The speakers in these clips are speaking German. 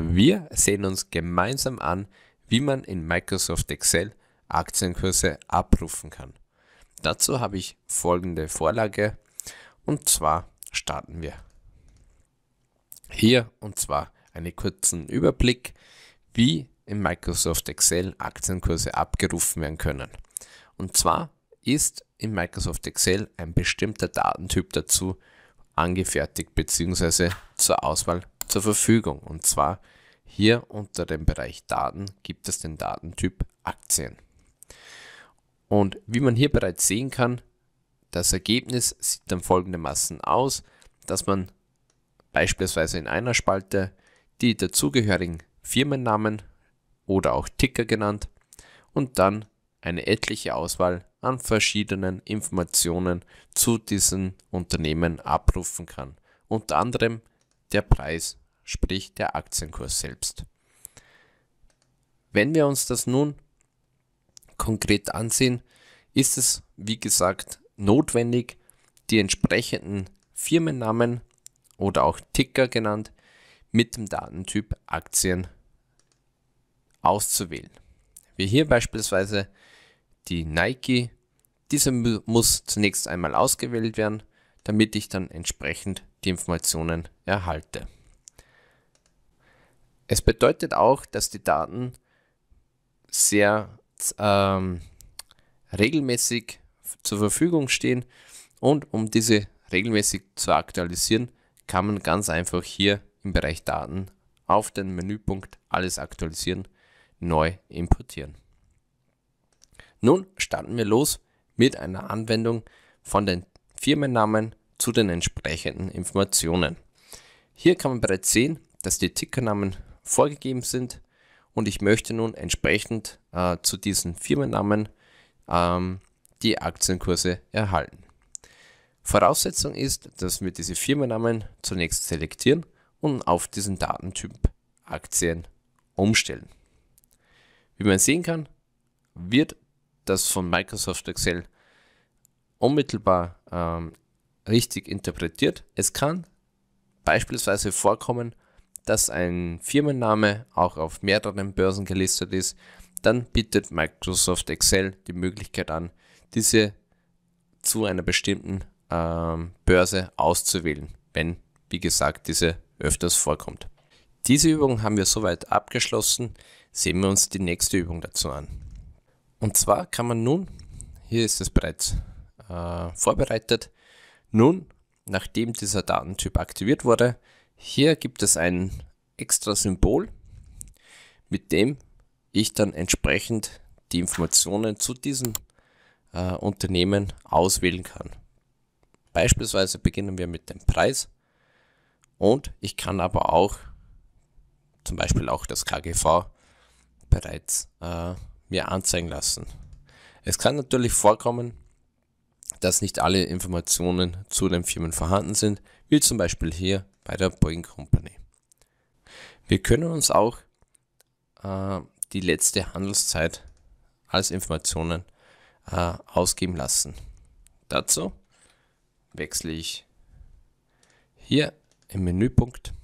Wir sehen uns gemeinsam an, wie man in Microsoft Excel Aktienkurse abrufen kann. Dazu habe ich folgende Vorlage und zwar starten wir. Hier und zwar einen kurzen Überblick, wie in Microsoft Excel Aktienkurse abgerufen werden können. Und zwar ist in Microsoft Excel ein bestimmter Datentyp dazu angefertigt bzw. zur Auswahl zur Verfügung. Und zwar hier unter dem Bereich Daten gibt es den Datentyp Aktien. Und wie man hier bereits sehen kann, das Ergebnis sieht dann folgendermaßen aus, dass man beispielsweise in einer Spalte die dazugehörigen Firmennamen oder auch Ticker genannt und dann eine etliche Auswahl an verschiedenen Informationen zu diesen Unternehmen abrufen kann. Unter anderem der Preis, sprich der Aktienkurs selbst. Wenn wir uns das nun konkret ansehen, ist es, wie gesagt, notwendig, die entsprechenden Firmennamen oder auch Ticker genannt mit dem Datentyp Aktien auszuwählen. Wie hier beispielsweise die Nike. Diese muss zunächst einmal ausgewählt werden, damit ich dann entsprechend die Informationen erhalte. Es bedeutet auch, dass die Daten sehr ähm, regelmäßig zur Verfügung stehen und um diese regelmäßig zu aktualisieren, kann man ganz einfach hier im Bereich Daten auf den Menüpunkt Alles aktualisieren neu importieren. Nun starten wir los mit einer Anwendung von den Firmennamen zu den entsprechenden Informationen. Hier kann man bereits sehen, dass die Tickernamen vorgegeben sind und ich möchte nun entsprechend äh, zu diesen Firmennamen ähm, die Aktienkurse erhalten. Voraussetzung ist, dass wir diese Firmennamen zunächst selektieren und auf diesen Datentyp Aktien umstellen. Wie man sehen kann, wird das von Microsoft Excel unmittelbar ähm, richtig interpretiert. Es kann beispielsweise vorkommen, dass ein Firmenname auch auf mehreren Börsen gelistet ist. Dann bietet Microsoft Excel die Möglichkeit an, diese zu einer bestimmten ähm, Börse auszuwählen, wenn, wie gesagt, diese öfters vorkommt. Diese Übung haben wir soweit abgeschlossen. Sehen wir uns die nächste Übung dazu an. Und zwar kann man nun, hier ist es bereits äh, vorbereitet, nun, nachdem dieser Datentyp aktiviert wurde, hier gibt es ein extra Symbol, mit dem ich dann entsprechend die Informationen zu diesem äh, Unternehmen auswählen kann. Beispielsweise beginnen wir mit dem Preis und ich kann aber auch zum Beispiel auch das KGV bereits äh, mir anzeigen lassen. Es kann natürlich vorkommen, dass nicht alle Informationen zu den Firmen vorhanden sind, wie zum Beispiel hier bei der Boeing Company. Wir können uns auch äh, die letzte Handelszeit als Informationen äh, ausgeben lassen. Dazu wechsle ich hier im Menüpunkt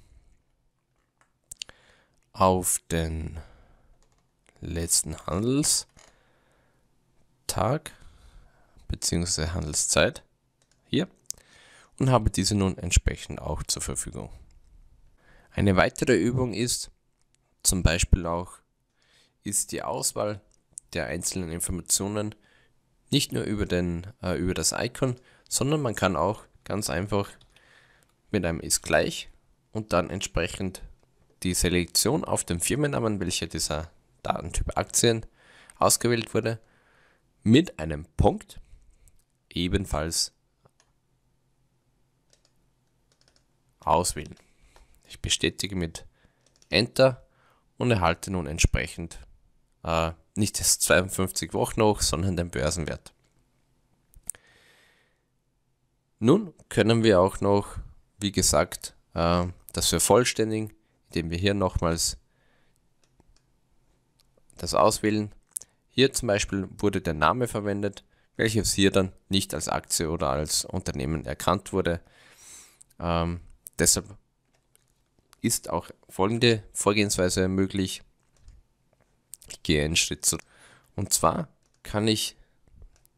auf den letzten Handelstag bzw. Handelszeit hier und habe diese nun entsprechend auch zur Verfügung. Eine weitere Übung ist zum Beispiel auch ist die Auswahl der einzelnen Informationen nicht nur über, den, äh, über das Icon, sondern man kann auch ganz einfach mit einem ist gleich und dann entsprechend die Selektion auf den Firmennamen, welcher dieser Datentyp Aktien ausgewählt wurde, mit einem Punkt ebenfalls auswählen. Ich bestätige mit Enter und erhalte nun entsprechend äh, nicht das 52 Wochen hoch, sondern den Börsenwert. Nun können wir auch noch, wie gesagt, äh, das vervollständigen, indem wir hier nochmals das Auswählen. Hier zum Beispiel wurde der Name verwendet, welches hier dann nicht als Aktie oder als Unternehmen erkannt wurde. Ähm, deshalb ist auch folgende Vorgehensweise möglich. Ich gehe einen Schritt zurück. Und zwar kann ich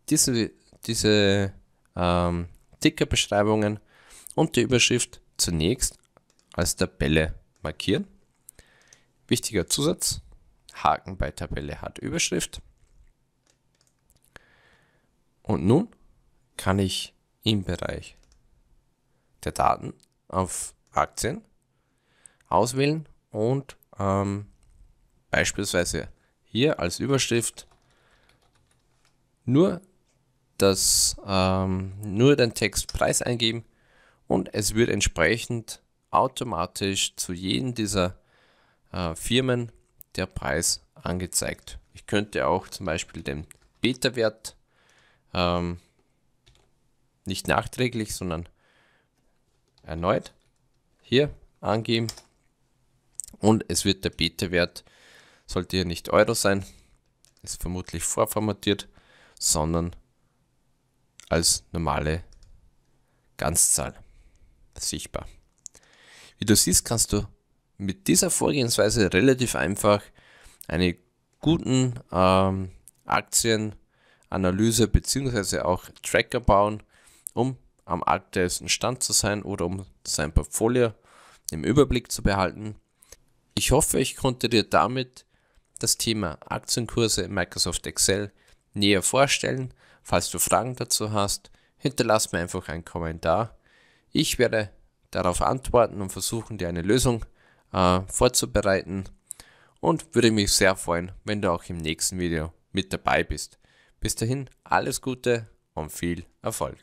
diese, diese ähm, Tickerbeschreibungen und die Überschrift zunächst als Tabelle markieren. Wichtiger Zusatz, Haken bei Tabelle hat Überschrift. Und nun kann ich im Bereich der Daten auf Aktien auswählen und ähm, beispielsweise hier als Überschrift nur das ähm, nur den Text Preis eingeben und es wird entsprechend automatisch zu jedem dieser äh, Firmen der Preis angezeigt. Ich könnte auch zum Beispiel den Beta-Wert ähm, nicht nachträglich, sondern erneut hier angeben und es wird der Beta-Wert, sollte hier nicht Euro sein, ist vermutlich vorformatiert, sondern als normale Ganzzahl sichtbar. Wie du siehst, kannst du mit dieser Vorgehensweise relativ einfach eine guten ähm, Aktienanalyse bzw. auch Tracker bauen, um am aktuellsten Stand zu sein oder um sein Portfolio im Überblick zu behalten. Ich hoffe, ich konnte dir damit das Thema Aktienkurse in Microsoft Excel näher vorstellen. Falls du Fragen dazu hast, hinterlass mir einfach einen Kommentar. Ich werde darauf antworten und versuchen, dir eine Lösung äh, vorzubereiten und würde mich sehr freuen, wenn du auch im nächsten Video mit dabei bist. Bis dahin alles Gute und viel Erfolg.